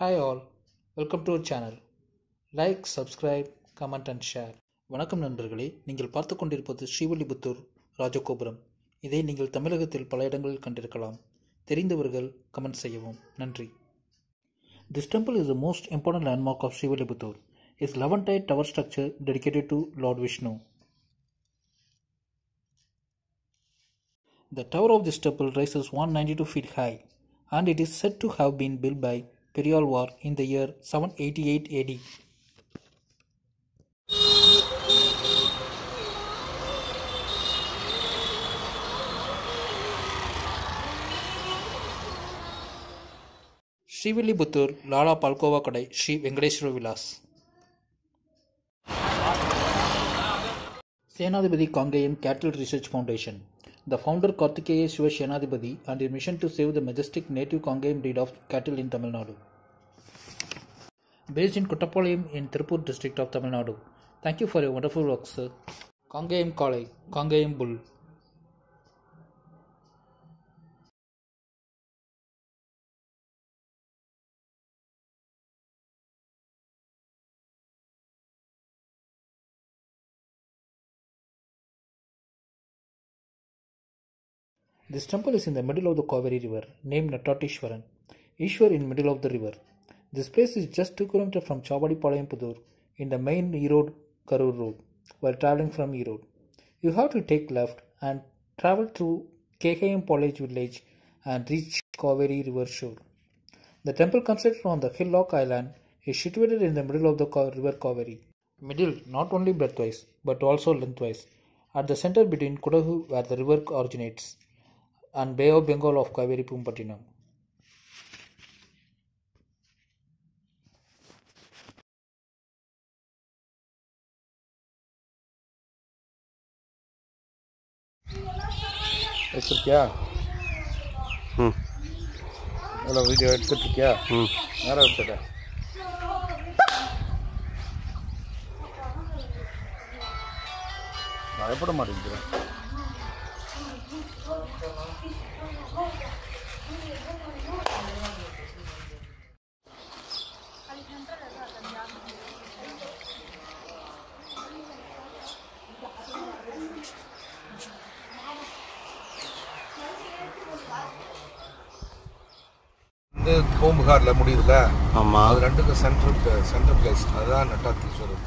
Hi all welcome to channel like subscribe comment and share வணக்கம் நண்பர்களே நீங்கள் பார்த்து கொண்டிருப்பது ஸ்ரீவில்லிபுத்தூர் ராஜகோபுரம் இதை நீங்கள் தமிழகத்தில் பல இடங்களில் கண்டிருக்கலாம் தெரிந்தவர்கள் கமெண்ட் செய்யவும் நன்றி this temple is the most important landmark of Srivilliputhur is eleven tight tower structure dedicated to lord Vishnu the The tower of this one rises two feet high and it is said to have been built by Periyalvar in the year 788 AD. Srivilliputhur Lala palkova கடை Sri Venkateswara Vilas Senapathy Kangayam cattle research foundation The founder Kartikeya Shiva Senadipati and his mission to save the majestic native Kangayam breed of cattle in Tamil Nadu. Based in Kuttapalayam in Tirupur district of Tamil Nadu. Thank you for your wonderful work, sir. Kangayam Kalai, Kangayam Bull. This temple is in the middle of the Kaveri river, named Natatishwaran. Ishwar in middle of the river. This place is just 2 km from Chavadipalayam Pudur in the main Erode Karur road while traveling from Erode. You have to take left and travel through KKM College village and reach Kaveri river shore. The temple constructed on the hillock island is situated in the middle of the river Kaveri. Middle not only breadthwise but also lengthwise. At the center between Kudagu where the river originates and Bay of Bengal of Kaveri Pumpattinam. வச்சிருக்கியா? ம். எவ்வளோ video எடுத்துட்ருக்கியா ம். நேரம் எடுத்துட்ட பயப்பட மாட்டேங்கிறேன் வந்து பூம்புகாரில் முடியுதுல்ல? ஆமாம் அது ரெண்டுக்கும் சென்ட்ரல் சென்ட்ரல் பிளேஸ் அதுதான் நட்டாத்தீஸ்வரர்